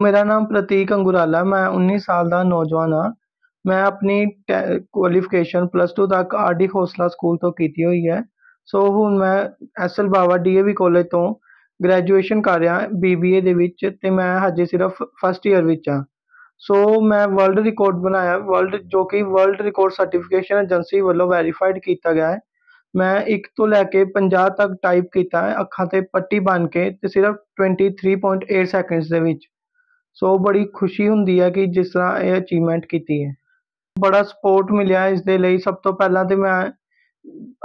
ਮੇਰਾ ਨਾਮ ਪ੍ਰਤੀਕ ਅੰਗੁਰਾਲਾ, ਮੈਂ 19 ਸਾਲ ਦਾ ਨੌਜਵਾਨ ਹਾਂ। ਮੈਂ ਆਪਣੀ ਟੈ ਕੁਆਲੀਫਿਕੇਸ਼ਨ ਪਲੱਸ ਟੂ ਤੱਕ ਆਰ ਡੀ ਖੋਸਲਾ ਸਕੂਲ ਤੋਂ ਕੀਤੀ ਹੋਈ ਹੈ। ਸੋ ਹੁਣ ਮੈਂ S L Bawa D A V college ਤੋਂ ਗ੍ਰੈਜੂਏਸ਼ਨ ਕਰ ਰਿਹਾ ਬੀ ਬੀ ਏ ਦੇ ਵਿੱਚ ਅਤੇ ਮੈਂ ਹਜੇ ਸਿਰਫ ਫਸਟ ਈਅਰ ਵਿੱਚ ਹਾਂ। ਸੋ ਮੈਂ ਵਰਲਡ ਰਿਕਾਰਡ ਬਣਾਇਆ ਵਰਲਡ ਜੋ ਕਿ ਵਰਲਡ ਰਿਕਾਰਡ ਸਰਟੀਫਿਕੇਸ਼ਨ ਏਜੰਸੀ ਵੱਲੋਂ ਵੈਰੀਫਾਈਡ ਕੀਤਾ ਗਿਆ ਹੈ। ਮੈਂ ਇੱਕ ਤੋਂ ਲੈ ਕੇ 50 ਤੱਕ ਟਾਈਪ ਕੀਤਾ ਹੈ, ਅੱਖਾਂ ਤੇ ਪੱਟੀ ਬੰਨ ਕੇ ਅਤੇ ਸਿਰਫ 23.8 ਸੈਕਿੰਡਸ ਦੇ ਵਿੱਚ। ਸੋ ਬੜੀ ਖੁਸ਼ੀ ਹੁੰਦੀ ਹੈ ਕਿ ਜਿਸ ਤਰ੍ਹਾਂ ਇਹ ਅਚੀਵਮੈਂਟ ਕੀਤੀ ਹੈ। ਬੜਾ ਸਪੋਰਟ ਮਿਲਿਆ ਇਸ ਦੇ ਲਈ। ਸਭ ਤੋਂ ਪਹਿਲਾਂ ਤੇ ਮੈਂ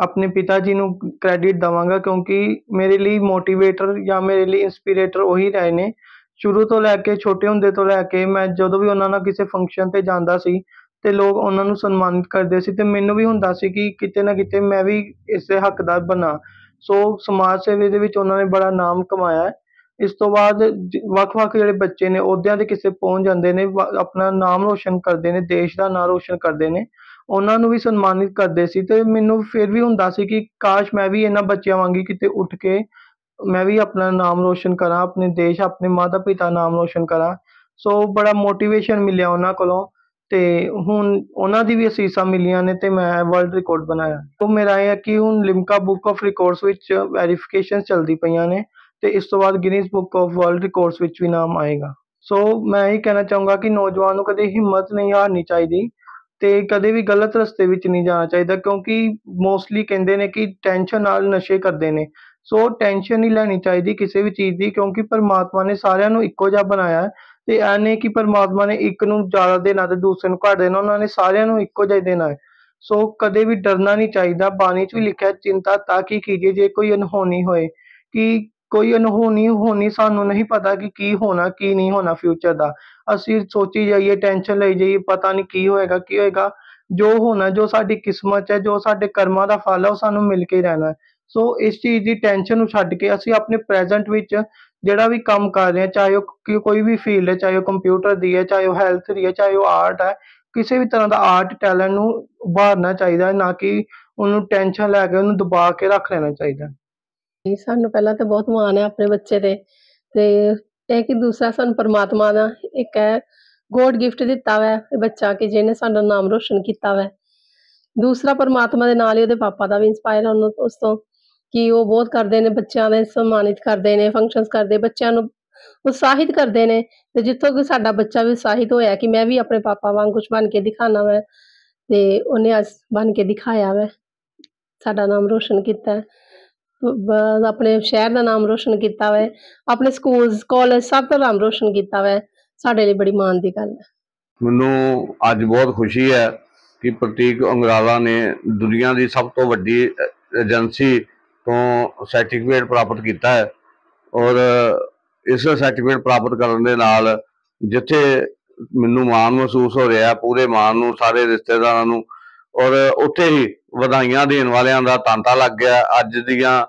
ਆਪਣੇ ਪਿਤਾ ਜੀ ਨੂੰ ਕ੍ਰੈਡਿਟ ਦਵਾਂਗਾ ਕਿਉਂਕਿ ਮੇਰੇ ਲਈ ਮੋਟੀਵੇਟਰ ਜਾਂ ਮੇਰੇ ਲਈ ਇਨਸਪੀਰੇਟਰ ਉਹੀ ਰਹੇ ਨੇ। ਸ਼ੁਰੂ ਤੋਂ ਲੈ ਕੇ, ਛੋਟੇ ਹੁੰਦੇ ਤੋਂ ਲੈ ਕੇ ਮੈਂ ਜਦੋਂ ਵੀ ਉਹਨਾਂ ਨਾਲ ਕਿਸੇ ਫੰਕਸ਼ਨ ਤੇ ਜਾਂਦਾ ਸੀ ਤੇ ਲੋਕ ਉਹਨਾਂ ਨੂੰ ਸਨਮਾਨਿਤ ਕਰਦੇ ਸੀ ਤੇ ਮੈਨੂੰ ਵੀ ਹੁੰਦਾ ਸੀ ਕਿ ਕਿਤੇ ਨਾ ਕਿਤੇ ਮੈਂ ਵੀ ਇਸ ਦੇ ਹੱਕਦਾਰ ਬਣਾ। ਸੋ ਸਮਾਜ ਸੇਵਾ ਦੇ ਵਿੱਚ ਉਹਨਾਂ ਨੇ ਬੜਾ ਨਾਮ ਕਮਾਇਆ ਇਸ ਤੋਂ ਬਾਅਦ ਵੱਖ-ਵੱਖ ਜਿਹੜੇ ਬੱਚੇ ਨੇ, ਅਹੁਦਿਆਂ ਦੇ ਕਿਸੇ ਪਹੁੰਚ ਜਾਂਦੇ ਨੇ ਆਪਣਾ ਨਾਮ ਰੋਸ਼ਨ ਕਰਦੇ ਨੇ, ਦੇਸ਼ ਦਾ ਨਾਂ ਰੋਸ਼ਨ ਕਰਦੇ ਨੇ, ਉਹਨਾਂ ਨੂੰ ਵੀ ਸਨਮਾਨਿਤ ਕਰਦੇ ਸੀ ਤੇ ਮੈਨੂੰ ਫਿਰ ਵੀ ਹੁੰਦਾ ਸੀ ਕਿ ਕਾਸ਼ ਮੈਂ ਵੀ ਇਹਨਾਂ ਬੱਚਿਆਂ ਵਾਂਗੀ ਕਿਤੇ ਉੱਠ ਕੇ ਮੈਂ ਵੀ ਆਪਣਾ ਨਾਮ ਰੋਸ਼ਨ ਕਰਾਂ, ਆਪਣੇ ਦੇਸ਼, ਆਪਣੇ ਮਾਤਾ ਪਿਤਾ ਨਾਮ ਰੋਸ਼ਨ ਕਰਾਂ। ਸੋ ਬੜਾ ਮੋਟੀਵੇਸ਼ਨ ਮਿਲਿਆ ਉਹਨਾਂ ਕੋਲੋਂ ਤੇ ਹੁਣ ਉਹਨਾਂ ਦੀ ਵੀ ਅਸੀਸਾਂ ਮਿਲੀਆਂ ਨੇ ਤੇ ਮੈਂ ਵਰਲਡ ਰਿਕਾਰਡ ਬਣਾਇਆ। ਉਹ ਮੇਰਾ ਇਹ ਹੈ ਕਿ ਹੁਣ ਲਿਮਕਾ ਬੁੱਕ ਆਫ ਰਿਕਾਰਡਸ ਵਿੱਚ ਵੈਰੀਫਿਕੇਸ਼ਨ ਚੱਲਦੀ ਪਈਆਂ ਨੇ। ਤੇ ਇਸ ਤੋਂ ਬਾਅਦ Guinness book of world records ਵਿੱਚ ਵੀ ਨਾਮ ਆਏਗਾ। ਸੋ ਮੈਂ ਇਹ ਕਹਿਣਾ ਚਾਹੂੰਗਾ ਕਿ ਨੌਜਵਾਨ ਨੂੰ ਕਦੇ ਹਿੰਮਤ ਨਹੀਂ ਹਾਰਨੀ ਚਾਹੀਦੀ ਤੇ ਕਦੇ ਵੀ ਗਲਤ ਰਸਤੇ ਵਿੱਚ ਨਹੀਂ ਜਾਣਾ ਚਾਹੀਦਾ ਕਿਉਂਕਿ ਮੋਸਟਲੀ ਕਹਿੰਦੇ ਨੇ ਕਿ ਟੈਨਸ਼ਨ ਨਾਲ ਨਸ਼ੇ ਕਰਦੇ ਨੇ। ਸੋ ਟੈਨਸ਼ਨ ਨਹੀਂ ਲੈਣੀ ਚਾਹੀਦੀ ਕਿਸੇ ਵੀ ਚੀਜ਼ ਦੀ ਕਿਉਂਕਿ ਪਰਮਾਤਮਾ ਨੇ ਸਾਰਿਆਂ ਨੂੰ ਇੱਕੋ ਜਿਹਾ ਬਣਾਇਆ ਹੈ ਤੇ ਇਹ ਨਹੀਂ ਕਿ ਪਰਮਾਤਮਾ ਨੇ ਇੱਕ ਨੂੰ ਜ਼ਿਆਦਾ ਦੇਣਾ ਤੇ ਦੂਸਰੇ ਨੂੰ ਘੱਟ ਦੇਣਾ, ਉਹਨਾਂ ਨੇ ਸਾਰਿਆਂ ਨੂੰ ਇੱਕੋ ਜਿਹਾ ਦੇਣਾ ਹੈ। ਸੋ ਕਦੇ ਵੀ ਡਰਨਾ ਨਹੀਂ ਚਾਹੀਦਾ। ਬਾਣੀ 'ਚ ਵੀ ਲਿਖਿਆ ਚਿੰਤਾ ਤਾਂ ਕੀ ਕੀਜੀਏ ਜੇ ਕੋਈ ਅਨਹੋਣੀ ਹੋਏ ਕਿ ਕੋਈ ਅਨਹੋਣੀ ਹੋਣੀ ਸਾਨੂੰ ਨਹੀਂ ਪਤਾ ਕਿ ਕੀ ਹੋਣਾ, ਕੀ ਨਹੀਂ ਹੋਣਾ ਫਿਊਚਰ ਦਾ। ਅਸੀਂ ਸੋਚੀ ਜਾਈਏ ਟੈਨਸ਼ਨ ਲਈ ਜਾਈਏ, ਪਤਾ ਨਹੀਂ ਕੀ ਹੋਏਗਾ ਕੀ ਹੋਏਗਾ। ਜੋ ਹੋਣਾ, ਜੋ ਸਾਡੀ ਕਿਸਮਤ ਹੈ, ਜੋ ਸਾਡੇ ਕਰਮਾਂ ਦਾ ਫਲ ਹੈ, ਉਹ ਸਾਨੂੰ ਮਿਲ ਕੇ ਰਹਿਣਾ ਸੋ ਇਸ ਚੀਜ਼ ਦੀ ਟੈਨਸ਼ਨ ਨੂੰ ਛੱਡ ਕੇ ਅਸੀਂ ਆਪਣੇ ਪ੍ਰੈਜ਼ੈਂਟ ਵਿੱਚ ਜਿਹੜਾ ਵੀ ਕੰਮ ਕਰ ਰਹੇ ਹਾਂ, ਚਾਹੇ ਉਹ ਕੋਈ ਵੀ ਫੀਲਡ ਹੈ, ਚਾਹੇ ਉਹ ਕੰਪਿਊਟਰ ਦੀ ਹੈ, ਚਾਹੇ ਉਹ ਹੈਲਥ ਦੀ ਹੈ, ਚਾਹੇ ਉਹ ਆਰਟ ਹੈ, ਕਿਸੇ ਵੀ ਤਰ੍ਹਾਂ ਦਾ ਆਰਟ ਟੈਲੈਂਟ ਨੂੰ ਉਭਾਰਨਾ ਚਾਹੀਦਾ ਨਾ ਕਿ ਉਹਨੂੰ ਟੈਨਸ਼ਨ ਲੈ ਕੇ ਉਹਨੂੰ ਦਬਾ ਕੇ ਰੱਖ ਲੈਣਾ ਚਾਹੀਦਾ ਜੀ ਸਾਨੂੰ ਪਹਿਲਾਂ ਤਾਂ ਬਹੁਤ ਮਾਣ ਹੈ ਆਪਣੇ ਬੱਚੇ ਤੇ ਤੇ ਇਹ ਕਿ ਦੂਸਰਾ ਸਾਨੂੰ ਪਰਮਾਤਮਾ ਦਾ ਇੱਕ ਹੈ, ਗੋਡ ਗਿਫਟ ਦਿੱਤਾ ਵਾ ਬੱਚਾ ਕਿ ਜਿਹਨੇ ਸਾਡਾ ਨਾਮ ਰੋਸ਼ਨ ਕੀਤਾ ਵਾ। ਦੂਸਰਾ ਪਰਮਾਤਮਾ ਦੇ ਨਾਲ ਹੀ ਉਹਦੇ ਪਾਪਾ ਦਾ ਵੀ ਇਨਸਪਾਇਰ ਉਹਨੂੰ ਉਸ ਤੋਂ ਕਿ ਉਹ ਬਹੁਤ ਕਰਦੇ ਨੇ, ਬੱਚਿਆਂ ਦੇ ਸਨਮਾਨਿਤ ਕਰਦੇ ਨੇ ਫੰਕਸ਼ਨਸ ਕਰਦੇ, ਬੱਚਿਆਂ ਨੂੰ ਉਤਸ਼ਾਹਿਤ ਕਰਦੇ ਨੇ। ਤੇ ਜਿੱਥੋਂ ਕਿ ਸਾਡਾ ਬੱਚਾ ਵੀ ਉਤਸ਼ਾਹਿਤ ਹੋਇਆ ਕਿ ਮੈਂ ਵੀ ਆਪਣੇ ਪਾਪਾ ਵਾਂਗ ਕੁਝ ਬਣ ਕੇ ਦਿਖਾਣਾ ਵਾ। ਤੇ ਉਹਨੇ ਅੱਜ ਬਣ ਕੇ ਦਿਖਾਇਆ ਵਾ, ਸਾਡਾ ਨਾਮ ਰੋਸ਼ਨ ਕੀਤਾ। ਆਪਣੇ ਸ਼ਹਿਰ ਦਾ ਨਾਮ ਰੋਸ਼ਨ ਕੀਤਾ ਵਾ ਆਪਣੇ ਸਕੂਲਸ ਕਾਲਜ ਸਭ ਦਾ ਨਾਮ ਰੋਸ਼ਨ ਕੀਤਾ ਵਾ ਸਾਡੇ ਲਈ ਬੜੀ ਮਾਣ ਦੀ ਗੱਲ ਹੈ। ਮੈਨੂੰ ਅੱਜ ਬਹੁਤ ਖੁਸ਼ੀ ਹੈ ਕਿ ਪ੍ਰਤੀਕ ਅੰਗਰਾਲਾ ਨੇ ਦੁਨੀਆ ਦੀ ਸਭ ਤੋਂ ਵੱਡੀ ਏਜੰਸੀ ਤੋਂ ਸਰਟੀਫਿਕੇਟ ਪ੍ਰਾਪਤ ਕੀਤਾ ਹੈ ਔਰ ਇਸ ਸਰਟੀਫਿਕੇਟ ਪ੍ਰਾਪਤ ਕਰਨ ਦੇ ਨਾਲ ਜਿੱਥੇ ਮੈਨੂੰ ਮਾਣ ਮਹਿਸੂਸ ਹੋ ਰਿਹਾ ਪੂਰੇ ਮਾਣ ਨੂੰ, ਸਾਰੇ ਰਿਸ਼ਤੇਦਾਰਾਂ ਨੂੰ ਔਰ ਉੱਥੇ ਹੀ ਵਧਾਈਆਂ ਦੇਣ ਵਾਲਿਆਂ ਦਾ ਤਾਂਤਾ ਲੱਗ ਗਿਆ। ਅੱਜ ਦੀਆਂ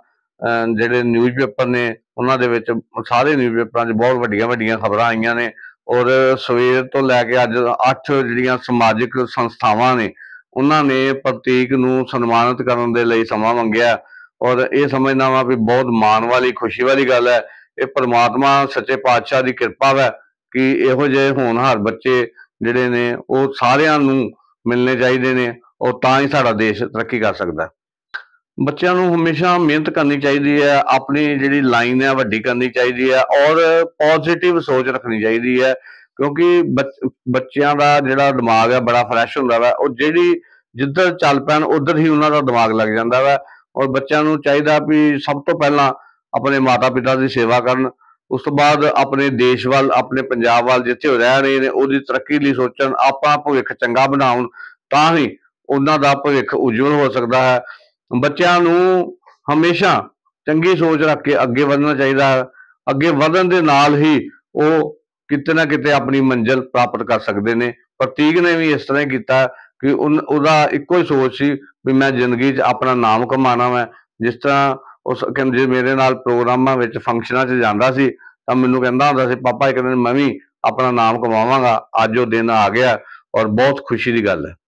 ਜਿਹੜੇ ਨਿਊਜ਼ਪੇਪਰ ਨੇ, ਉਹਨਾਂ ਦੇ ਵਿੱਚ ਸਾਰੇ ਨਿਊਜ਼ਪੇਪਰਾਂ 'ਚ ਬਹੁਤ ਵੱਡੀਆਂ ਵੱਡੀਆਂ ਖਬਰਾਂ ਆਈਆਂ ਨੇ। ਔਰ ਸਵੇਰ ਤੋਂ ਲੈ ਕੇ ਅੱਜ 8 ਜਿਹੜੀਆਂ ਸਮਾਜਿਕ ਸੰਸਥਾਵਾਂ ਨੇ, ਉਹਨਾਂ ਨੇ ਪ੍ਰਤੀਕ ਨੂੰ ਸਨਮਾਨਿਤ ਕਰਨ ਦੇ ਲਈ ਸਮਾਂ ਮੰਗਿਆ। ਔਰ ਇਹ ਸਮਝਦਾ ਵਾ ਵੀ ਬਹੁਤ ਮਾਣ ਵਾਲੀ, ਖੁਸ਼ੀ ਵਾਲੀ ਗੱਲ ਹੈ। ਇਹ ਪਰਮਾਤਮਾ ਸੱਚੇ ਪਾਤਸ਼ਾਹ ਦੀ ਕਿਰਪਾ ਹੈ ਕਿ ਇਹੋ ਜਿਹੇ ਹੋਣਹਾਰ ਬੱਚੇ ਜਿਹੜੇ ਨੇ, ਉਹ ਸਾਰਿਆਂ ਨੂੰ ਮਿਲਣੇ ਚਾਹੀਦੇ ਨੇ। ਉਹ ਤਾਂ ਹੀ ਸਾਡਾ ਦੇਸ਼ ਤਰੱਕੀ ਕਰ ਸਕਦਾ ਬੱਚਿਆਂ ਨੂੰ ਹਮੇਸ਼ਾ ਮਿਹਨਤ ਕਰਨੀ ਚਾਹੀਦੀ ਹੈ, ਆਪਣੀ ਜਿਹੜੀ ਲਾਈਨ ਹੈ ਵੱਡੀ ਕਰਨੀ ਚਾਹੀਦੀ ਹੈ ਔਰ ਪੋਜ਼ਿਟਿਵ ਸੋਚ ਰੱਖਣੀ ਚਾਹੀਦੀ ਹੈ ਕਿਉਂਕਿ ਬੱਚਿਆਂ ਦਾ ਜਿਹੜਾ ਦਿਮਾਗ ਹੈ ਬੜਾ ਫਰੈਸ਼ ਹੁੰਦਾ ਵਾ, ਉਹ ਜਿਹੜੀ ਜਿੱਧਰ ਚੱਲ ਪੈਣ ਉਧਰ ਹੀ ਉਹਨਾਂ ਦਾ ਦਿਮਾਗ ਲੱਗ ਜਾਂਦਾ ਵਾ ਔਰ ਬੱਚਿਆਂ ਨੂੰ ਚਾਹੀਦਾ ਵੀ ਸਭ ਤੋਂ ਪਹਿਲਾਂ ਆਪਣੇ ਮਾਤਾ-ਪਿਤਾ ਦੀ ਸੇਵਾ ਕਰਨ, ਉਸ ਤੋਂ ਬਾਅਦ ਆਪਣੇ ਦੇਸ਼ ਵੱਲ, ਆਪਣੇ ਪੰਜਾਬ ਵੱਲ ਜਿੱਥੇ ਹੋ ਰਹਿ ਰਹੇ ਨੇ, ਉਹਦੀ ਤਰੱਕੀ ਲਈ ਸੋਚਣ, ਆਪਾਂ ਭਵਿੱਖ ਚੰਗਾ ਬਣਾਉਣ ਤਾਂ ਹੀ ਉਹਨਾਂ ਦਾ ਭਵਿੱਖ ਉਜਵਲ ਹੋ ਸਕਦਾ ਹੈ। ਬੱਚਿਆਂ ਨੂੰ ਹਮੇਸ਼ਾ ਚੰਗੀ ਸੋਚ ਰੱਖ ਕੇ ਅੱਗੇ ਵਧਣਾ ਚਾਹੀਦਾ ਹੈ। ਅੱਗੇ ਵਧਣ ਦੇ ਨਾਲ ਹੀ ਉਹ ਕਿਤੇ ਨਾ ਕਿਤੇ ਆਪਣੀ ਮੰਜ਼ਿਲ ਪ੍ਰਾਪਤ ਕਰ ਸਕਦੇ ਨੇ। ਪ੍ਰਤੀਕ ਨੇ ਵੀ ਇਸ ਤਰ੍ਹਾਂ ਕੀਤਾ ਕਿ ਉਹਦਾ ਇੱਕੋ ਹੀ ਸੋਚ ਸੀ ਵੀ ਮੈਂ ਜ਼ਿੰਦਗੀ 'ਚ ਆਪਣਾ ਨਾਮ ਕਮਾਉਣਾ ਮੈਂ ਜਿਸ ਤਰ੍ਹਾਂ ਉਸ ਕਹਿੰਦੇ ਮੇਰੇ ਨਾਲ ਪ੍ਰੋਗਰਾਮਾਂ ਵਿੱਚ ਫੰਕਸ਼ਨਾਂ 'ਚ ਜਾਂਦਾ ਸੀ ਤਾਂ ਮੈਨੂੰ ਕਹਿੰਦਾ ਹੁੰਦਾ ਸੀ, ਪਾਪਾ, ਇੱਕ ਦਿਨ ਮੈਂ ਵੀ ਆਪਣਾ ਨਾਮ ਕਮਾਵਾਂਗਾ। ਅੱਜ ਉਹ ਦਿਨ ਆ ਗਿਆ ਔਰ ਬਹੁਤ ਖੁਸ਼ੀ ਦੀ ਗੱਲ ਹੈ।